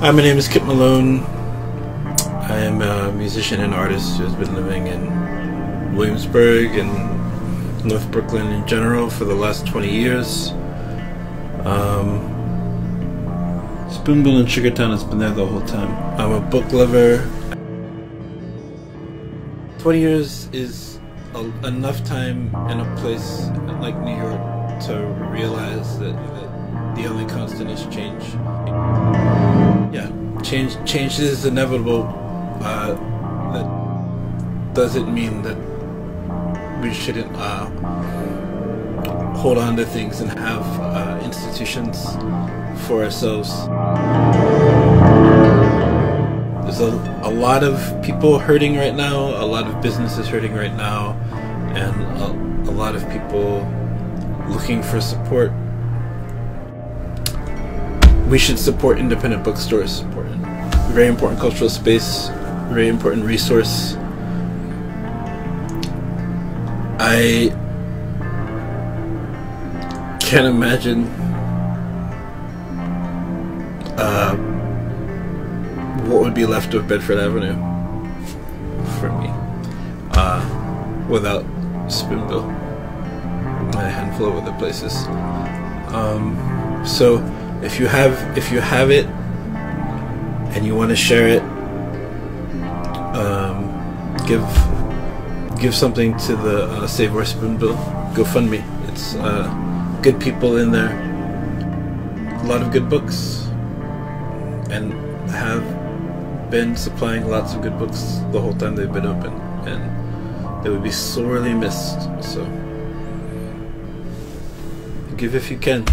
Hi, my name is Kyp Malone. I am a musician and artist who has been living in Williamsburg and North Brooklyn in general for the last 20 years. Um, Spoonbill in Sugartown has been there the whole time. I'm a book lover. 20 years is a, enough time in a place like New York to realize that, that the only constant is change. Change change is inevitable. Uh, that doesn't mean that we shouldn't uh, hold on to things and have uh, institutions for ourselves. There's a, a lot of people hurting right now, a lot of businesses hurting right now, and a, a lot of people looking for support. We should support independent bookstores. Very important cultural space, very important resource. I can't imagine uh, what would be left of Bedford Avenue for me uh, without Spoonbill and a handful of other places. Um, so if you have if you have it and you want to share it, um, give give something to the uh, Save Our Spoonbill GoFundMe. It's uh, good people in there, a lot of good books, and have been supplying lots of good books the whole time they've been open, and they would be sorely missed. So give if you can.